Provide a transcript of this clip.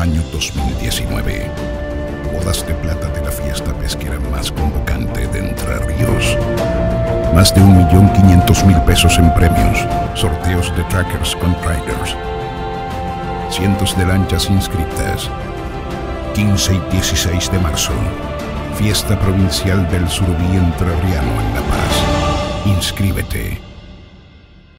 Año 2019. Bodas de plata de la fiesta pesquera más convocante de Entre Ríos. Más de 1.500.000 pesos en premios. Sorteos de trackers con riders. Cientos de lanchas inscritas. 15 y 16 de marzo. Fiesta Provincial del Surubí Entrerriano en La Paz. Inscríbete